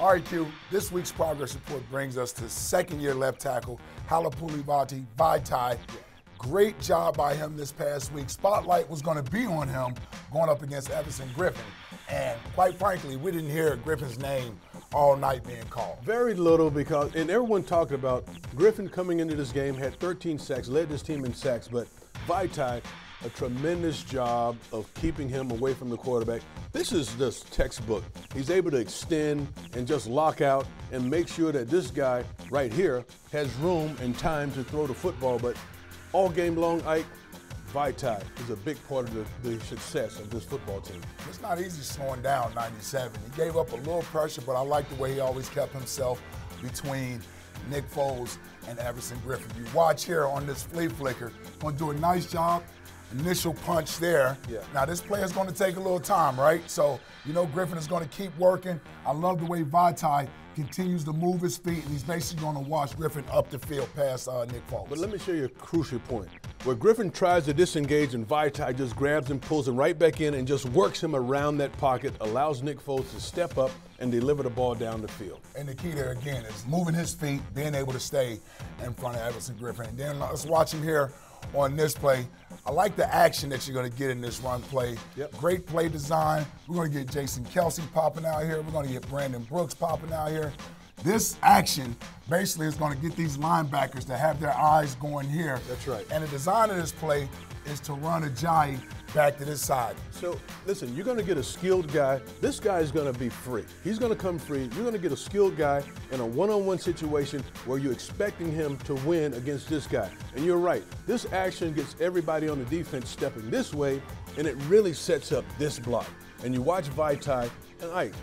All right, Q, this week's progress report brings us to second year left tackle, Halapoulivaati Vaitai. Great job by him this past week. Spotlight was going to be on him going up against Everson Griffen. And quite frankly, we didn't hear Griffen's name all night being called. Very little because, and everyone talked about Griffen coming into this game, had 13 sacks, led this team in sacks, but Vaitai a tremendous job of keeping him away from the quarterback. This is just textbook. He's able to extend and just lock out and make sure that this guy right here has room and time to throw the football. But all game long, Ike, Vaitai is a big part of the, the, success of this football team. It's not easy slowing down 97. He gave up a little pressure, but I like the way he always kept himself between Nick Foles and Everson Griffen. You watch here on this flea flicker, to do a nice job initial punch there. Yeah. Now this play is going to take a little time, right? So you know Griffen is going to keep working. I love the way Vaitai continues to move his feet, and he's basically going to watch Griffen up the field past uh, Nick Foles. But let me show you a crucial point. Where Griffen tries to disengage and Vaitai just grabs him, pulls him right back in, and just works him around that pocket, allows Nick Foles to step up and deliver the ball down the field. And the key there again is moving his feet, being able to stay in front of Everson Griffin. And then let's watch him here on this play. I like the action that you're going to get in this run play. Yep. Great play design. We're going to get Jason Kelce popping out here. We're going to get Brandon Brooks popping out here. This action basically is going to get these linebackers to have their eyes going here. That's right. And the design of this play is to run Ajayi back to this side. So listen, you're going to get a skilled guy. This guy is going to be free. He's going to come free. You're going to get a skilled guy in a one-on-one situation where you're expecting him to win against this guy. And you're right. This action gets everybody on the defense stepping this way, and it really sets up this block. And you watch Vaitai, and Ike,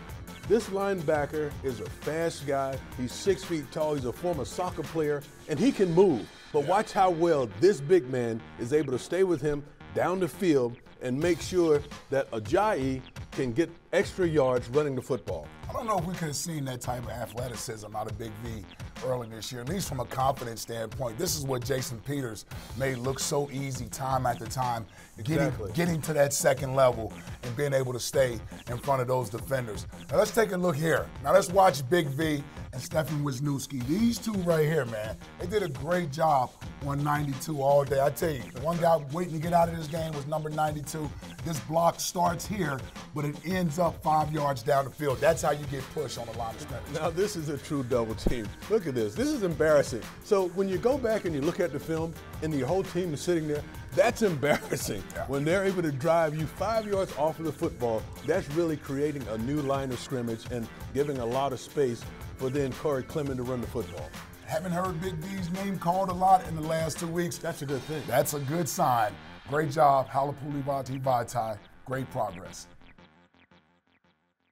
this linebacker is a fast guy. He's six feet tall. He's a former soccer player, and he can move. But yeah. watch how well this big man is able to stay with him down the field and make sure that Ajayi can get extra yards running the football. I don't know if we could have seen that type of athleticism out of Big V early this year, at least from a confidence standpoint. This is what Jason Peters made look so easy time after time, exactly. getting, getting to that second level and being able to stay in front of those defenders. Now let's take a look here. Now let's watch Big V and Stefan Wisniewski. These two right here, man, they did a great job on 92 all day. I tell you, the one guy waiting to get out of this game was number 92. This block starts here, but it ends up five yards down the field. That's how you get pushed on the line of scrimmage. Now this is a true double team. Look at this. This is embarrassing. So when you go back and you look at the film and your whole team is sitting there, that's embarrassing. Yeah. When they're able to drive you five yards off of the football, that's really creating a new line of scrimmage and giving a lot of space for then Corey Clement to run the football. Haven't heard Big V's name called a lot in the last two weeks. That's a good thing. That's a good sign. Great job, Halapoulivaati Vaitai. Great progress.